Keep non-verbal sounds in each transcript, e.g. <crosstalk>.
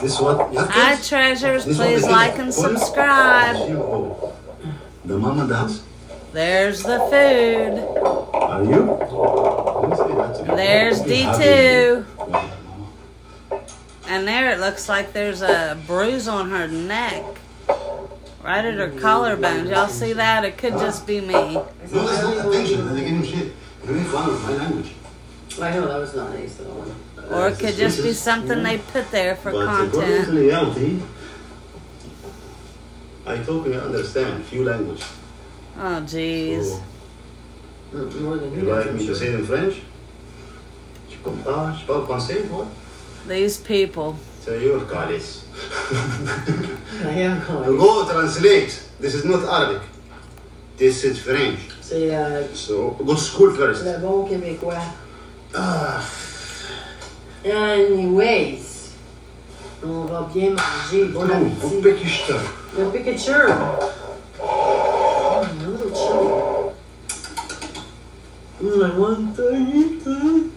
This what? Your Hi, treasures. This Please the like and subscribe. The mom and the house? There's the food. Are you? Let me see, that's a good- There's D2. And there it looks like there's a bruise on her neck. Right at her collarbone. Y'all see that? It could just be me. No, that's not attention. They're giving shit. You're making fun of my language. I know that was not nice though. Or it could just be something they put there for But according to content. reality, I totally understand few language. Oh, jeez. So, More than you you. like me to say it in French? Tu comprends? Je parle français, moi? These people. C'est your calice. I am calling. Go translate. This is not Arabic. This is French. C'est euh, So go to school first. le bon québécois. Ah, Anyways, on va bien manger. Bon come on, appétit. pick your stuff. Le Pikachu. Mm, a little chilly. Mm, I want to eat it.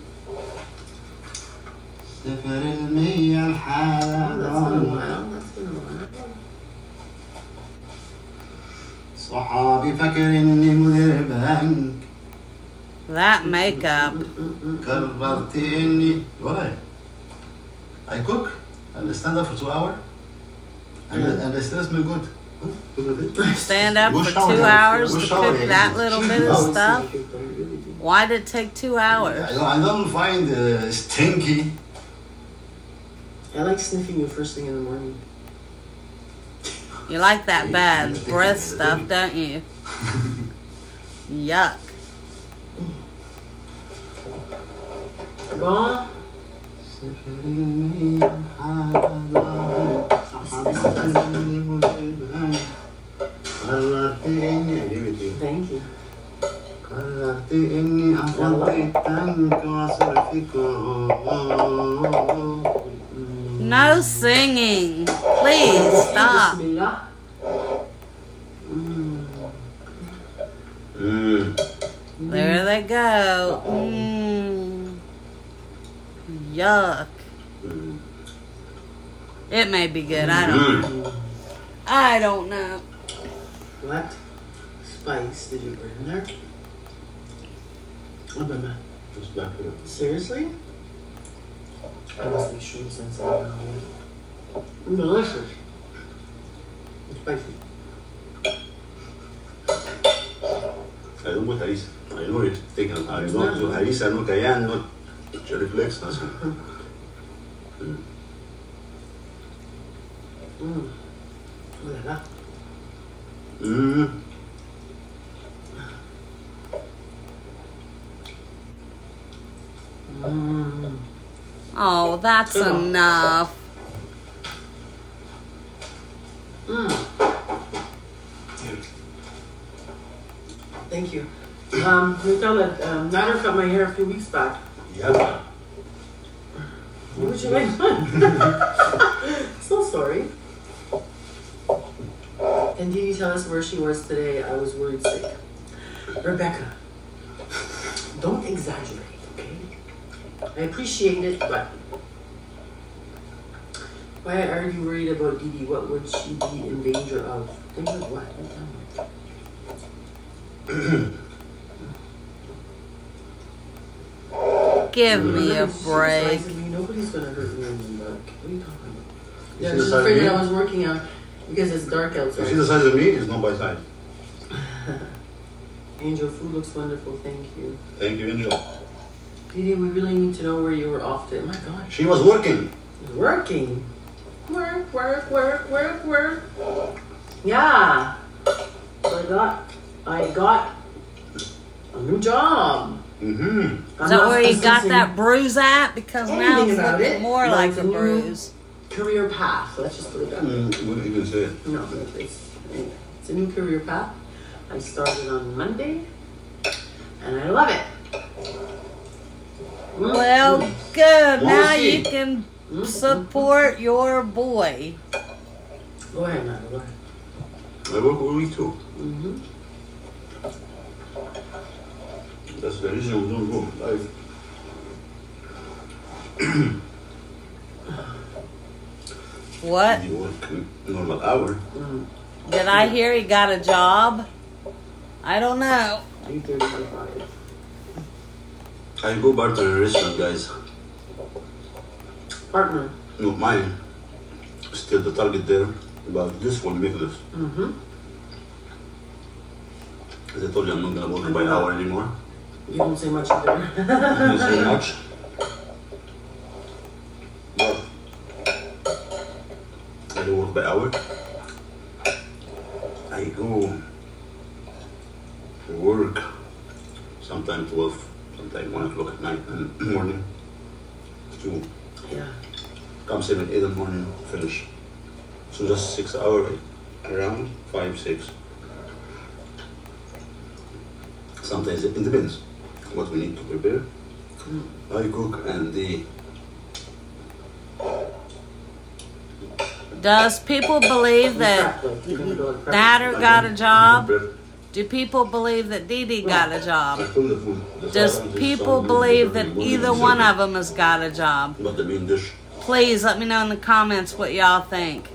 سفر المية Oh, that's been a الحالة while. That's been a while. صحابي فاكر اني مدير بنك That makeup. Mm-mm. قررت اني why I cook and I stand up for two hours and, I, and I still smell good Look at it. Stand up for two yeah. hours to shower, cook yeah. that little bit of stuff. I really do. Why did it take two hours? I don't, I don't find uh, stinky I like sniffing you first thing in the morning. You like that bad breath stuff, don't you? <laughs> Yuck. Bon, thank you. قررت اني افضي التانك واصرفكم No singing. Please stop. Bismillah. Mm. There they go. Mm. Yuck. It may be good. I don't know. I don't know. What spice did you put in there? Oh, Mama. Just back it up. Seriously? I must be sure since I know. Mm, Delicious. It's spicy. I don't put harissa. I know it. Take it. I don't do harissa, no cayenne, flakes, nothing. Mm. Oh la la. Mm. Mm. Oh, that's enough. Mm. Thank you. Um, we found that um, Nader cut my hair a few weeks back. Yeah. What would you like? <laughs> so sorry. And did you tell us where she was today? I was worried sick. Rebecca, don't exaggerate, okay? I appreciate it, but why are you worried about Dee Dee? What would she be in danger of? Danger of what <clears throat> tell me. Give me a break. nice to me. Nobody's gonna hurt me in the dark. What are you talking about? Yeah, see she's the size afraid that? I was working out because it's dark You see outside. the size of me? It's not by size. <laughs> Angel, food looks wonderful. Thank you. Thank you, Angel. Didi, we really need to know where you were off to. Oh my gosh. She was working. Working. Work, work, work, work, work. Yeah. So I got, I got a new job. Mm-hmm. Is that where you got that bruise at? Because now anything it's about looking it, more but like it's a a bruise. Career path. Let's just put it that way. Mm, wouldn't even say it. No, it's, it's a new career path. I started on Monday, and I love it. Mm, Well, good. We'll Now see. you can mm, support your boy. Go ahead, Nana, go ahead. I work all week too. Mm-hmm. That's the reason we don't go live. What? You work normal hour. Mm, Did I hear he got a job? I don't know. 3.30 to 5. I go back to the restaurant, guys. Partner. No, mine. Still the target there. But this one make this. Mm-hmm. As I told you, I'm not gonna work by hour anymore. You don't say much either. You so much. But I don't work by hour. I go to work sometimes 12, sometime 1 o'clock at night in mm, the <clears throat> morning to yeah. come 7, 8 in the morning, finish. So just 6 hours, around 5, 6. Sometimes it depends what we need to prepare. I cook and they Does people believe that Exactly. Even though it's Nader got a job? Do people believe that Dee Dee got a job? told the food. The Does people believe that either one of them has got a job? it. But the main dish. Please let me know in the comments what y'all think.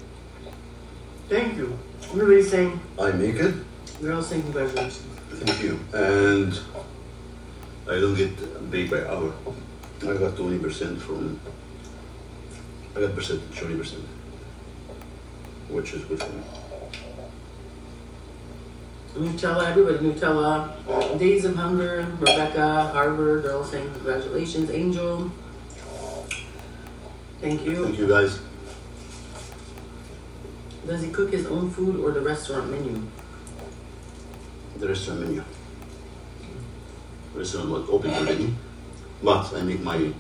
Thank you. Everybody's saying, I make it. We're all saying congratulations. Thank you. And I don't get paid by hour. I got 20% from. I got percent, 20%. Which is good for me. Nutella, everybody, Nutella, Days of Hunger, Rebecca, Harvard, they're all saying congratulations. Angel, thank you. Thank you guys. Does he cook his own food or the restaurant menu? The restaurant menu. Restaurant was open already. But I make my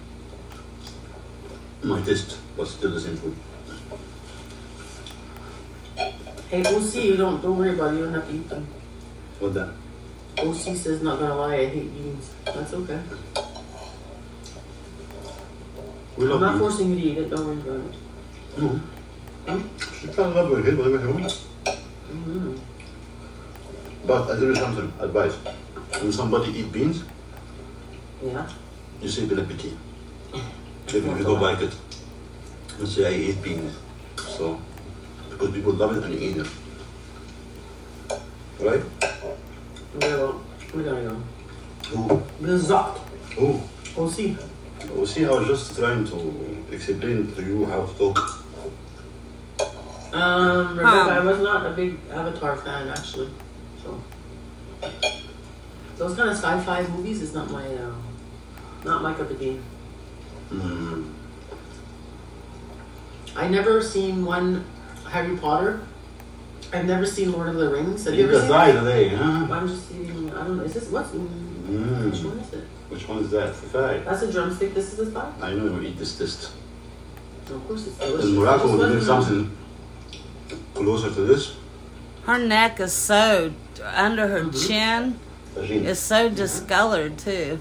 my taste, but still the same food. Hey, OC, you don't don't worry about it. You don't have to eat them. What that? OC says, not gonna lie, I hate beans. That's okay. We I'm not you. forcing you to eat it. Don't worry about it. No. Hmm? Je kan wel wel heel wat hebben. Mm-hmm. But I do something advice. When somebody eat beans, Yeah. you say bon appetit. Even if you don't like it, you say I eat beans. So, because people love it and eat it. Right? We gotta go. We gotta go. Oh, Gesagt. oh. OC. Well, see, I was just trying to explain to you how to talk. Um, Rebecca, Huh. I was not a big Avatar fan actually. So those kind of sci-fi movies is not my uh, not my cup of tea. Mm. I never seen one Harry Potter. I've never seen Lord of the Rings. Have you You ever can seen? die today, huh? I'm just eating. I don't know. Is this what's? Which Mm. one is it? Which one is that? Five. That's a drumstick. This is a spot. I know you eat this test. Of course, it's delicious. In Morocco, This we did wasn't- something closer to this. Her neck is so under her Mhm. chin Tagine. is so discolored too.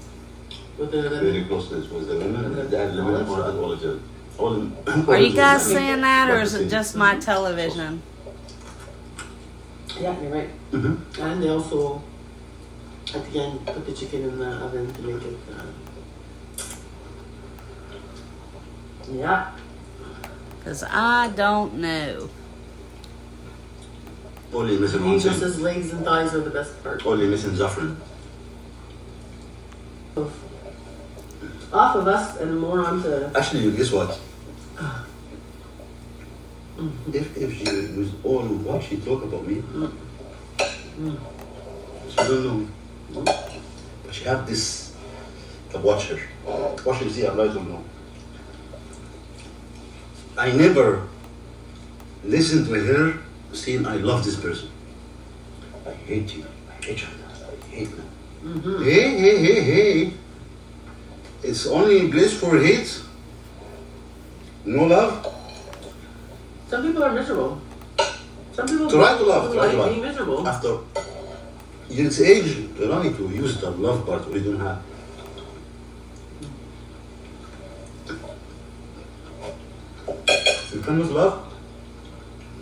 With the, Very close to this was the lemon, the add lemon or add olive oil. Olive- Are you guys olive seeing that, or is it just my television? yeah, you're right. Mhm. And they also at the end put the chicken in the oven to make it. Uh, yeah. Because I don't know. Only missing one thing. says legs and thighs are the best part. Only missing. Of, off of us and more onto. Actually, you guess what? Mm. <sighs> If if she was all what she talk about me, Mm. she don't know. But she have this. To watch her. Watch her see. I don't know. I never listened to her saying I love this person. I hate you. I hate you. I hate you. Mm-hmm. Hey, hey, hey, hey. It's only a place for hate. No love. Some people are miserable. Some people Try to love, try to love. miserable. After it's age, you don't need to use the love part we don't have. You can use love,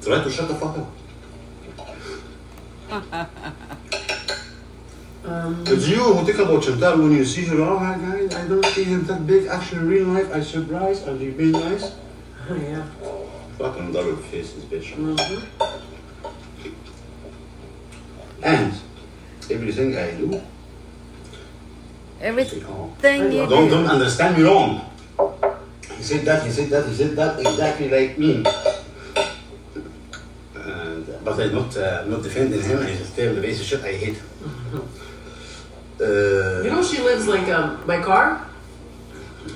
try to shut the fuck up. Um, It's you who think about Chantal when you see her. Oh my god, I don't see him that big. Actually, in real life, I surprise and you be nice. <laughs> yeah. Fucking double faces, bitch. Mm-hmm. And everything I do, Everything say, oh. you Don't don't understand me wrong. He said that. He said that. He said that exactly like me but I'm not uh, not defending him. He's the terrible relationship. I hate. Uh, <laughs> you know, she lives like um, by car.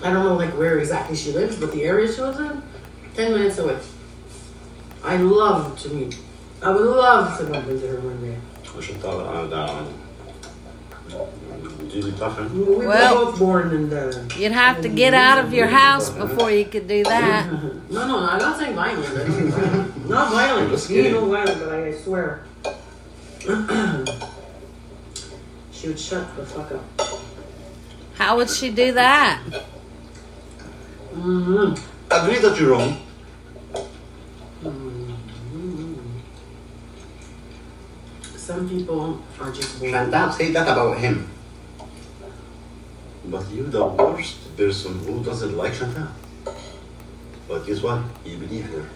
I don't know like where exactly she lives, but the area she lives in, ten minutes away. I love to meet. I would love to go visit her one day. We should talk about uh, that um, one. Well, you'd have to get out of your house before you could do that. <laughs> no, no, I don't think violent. <laughs> Not violent. Just You kidding. know violent, but I, I swear. <clears throat> she would shut the fuck up. How would she do that? Mm-hmm. Agree that you're wrong. Some people are just born. Chantal say that about him. But you the worst person who doesn't like Chantal. But guess what? You believe her.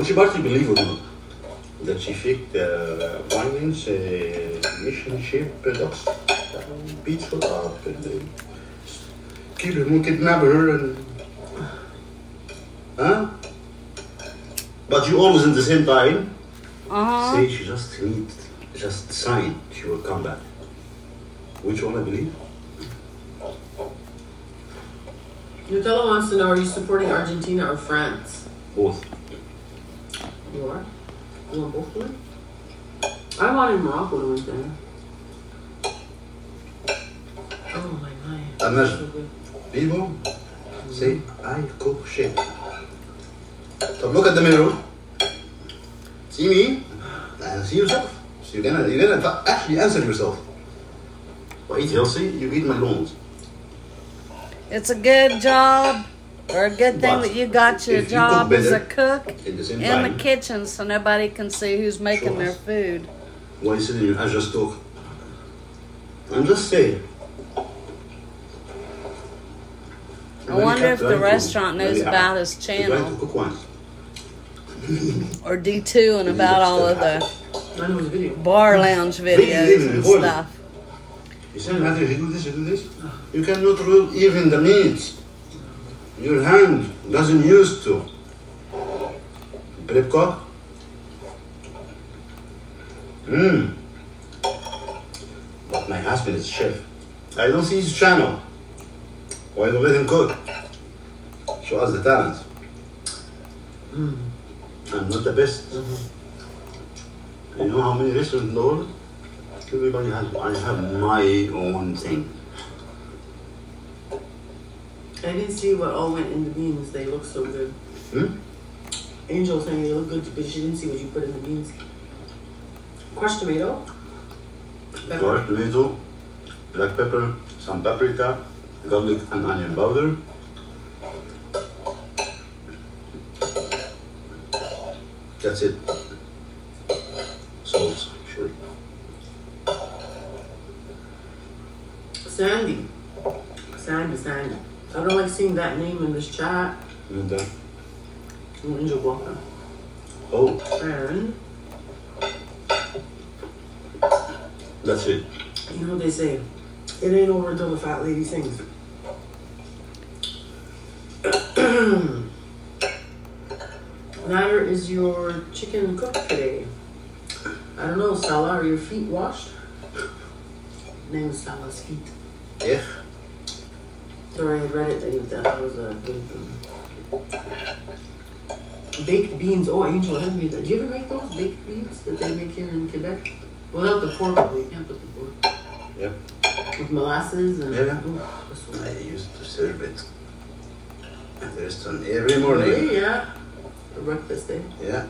Which part you believe or not? That she faked uh, violence, uh, relationship, uh, dogs, uh, beats her up, and kill her, and kidnap her, and huh? But you always in the same time Uh huh. say she just need just sign she will come back. Which one I believe? Nutella wants to know: Are you supporting Argentina or France? Both. You are. You want both to win? I wanted Morocco to win then. Oh my god. Imagine. So good. People mm-hmm. say I cook shit. So look at the mirror. See me and see yourself. So you're gonna you're gonna actually answer yourself. If I eat healthy, you eat my bones. It's a good job or a good thing But that you got your you job as a cook At the in the kitchen so nobody can see who's making their food. why you sitting here just talk? I'm just saying. I wonder if the restaurant knows about his channel to cook once. or D2 and about all uh, of the I know his video. bar lounge videos and stuff. You say, Matthew, you do this, you do this. You cannot rule even the meat. Your hand doesn't used to. Prep. Mmm. But my husband is chef. I don't see his channel. Why don't let him cook? Show us the talent. Hmm. I'm not the best. Mm-hmm. You know how many restaurants in the world? Everybody has. I have my own thing. I didn't see what all went in the beans. They look so good. Hmm? Angel saying they look good, but she didn't see what you put in the beans. Crushed tomato. Fresh tomato, black pepper, some paprika, garlic and onion powder. That's it. Salt, sure. Sandy. Sandy, Sandy. I don't like seeing that name in this chat. And then, Oh, Angel Walker. oh, And that's it. you know what they say? It ain't over until the fat lady sings. <clears throat> Nader, is your chicken cooked today? I don't know, Salah, are your feet washed? <laughs> Name is Salah's feet. Yeah. I read it. I thought it was a good uh, um, Baked beans. Oh, Angel had me that. Do you ever make those baked beans that they make here in Quebec? Without the pork, but you can't put the pork. Yep. With molasses and. Yeah. Oh, so I used to serve it at the restaurant every morning. Really? Yeah. For breakfast day. Yeah.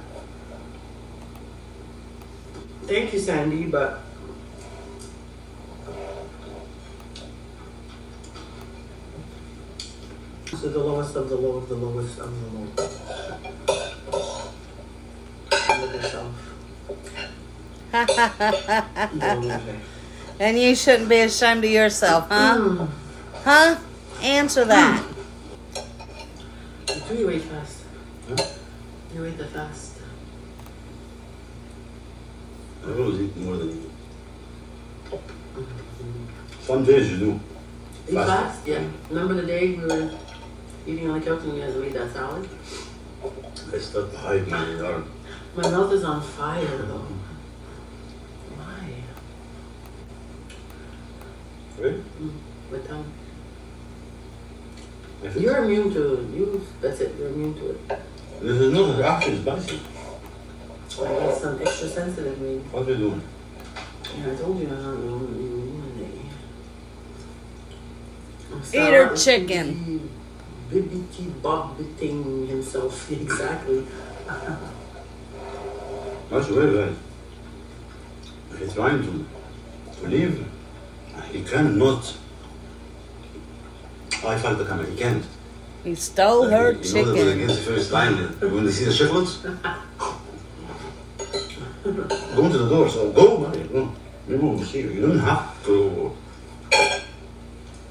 Thank you, Sandy, but. So the lowest of the low of the lowest of the low. Look at yourself. and you shouldn't be ashamed of yourself, huh? Mm. Huh? Answer that. Do you wait fast? You ate the fast. I always eat more than you. Some days you do. You Fast. fast? Yeah. Remember the day we were eating on the couch and you guys made that salad? I start hiding in the yard. My mouth is on fire though. Why? Right? My mm-hmm. tongue. If You're immune to it. You, that's it. You're immune to it. There's another not actually spicy. I got some extra sensitive maybe. What are you doing? Yeah, I told you I'm not immunity. Eat her chicken. Bibbity bobbiting himself. <laughs> Exactly. That's very good. He's trying to, to leave. He cannot. Oh, I fight the camera. He can't. He stole her you know that was chicken. against the first time when they see the chocolates. go into the door. So go, Mario. Go. We'll you. You don't have to.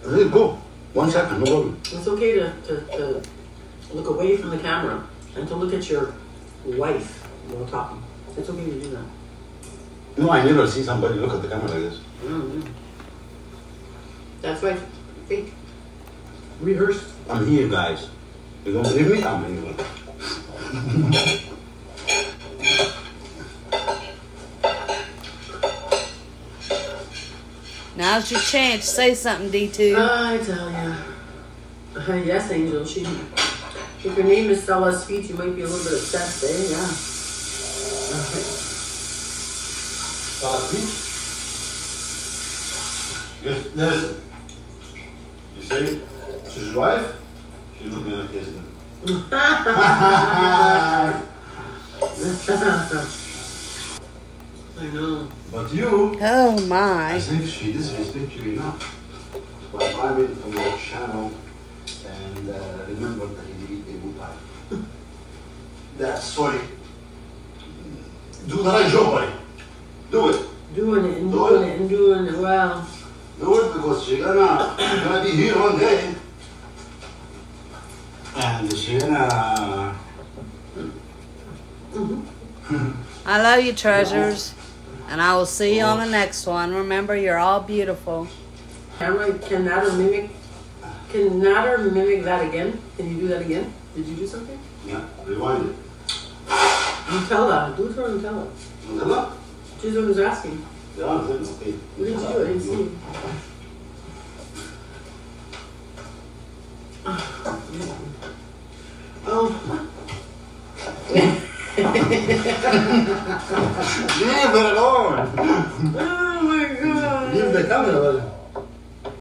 Really, go. One second, no problem. It's okay to, to, to look away from the camera and to look at your wife while talking. It's okay to do that. No, I never see somebody look at the camera like this. mm That's right. Fake. Rehearsed. I'm here, guys. You don't believe me? I'm here. <laughs> Now's your chance. Say something, D2. I tell ya. Uh, <laughs> yes, Angel. She. If your name is Stella's feet, you might be a little bit obsessed, eh? Yeah. <laughs> Yes, listen. You see, she's his wife. She's looking at this. <laughs> I know. But you, Oh my. as if she disrespects you enough. But I went from your channel and uh, remember that he eat a good time. That's sorry. Do the right job, buddy. Do it. Doing it and Do doing it. it and doing it well. Do it because she's gonna, gonna be here one day. And she's gonna. I love you, treasures. <laughs> And I will see you on the next one. Remember, you're all beautiful. Camera, can Nader mimic? Can Nader mimic that again? Can you do that again? Did you do something? Yeah, rewind it. Nutella. Do it for Nutella. Nutella? She's what I was asking. Yeah, that's okay. What did you do? I didn't see. Oh. Leave it alone. Oh my god. Leave the camera.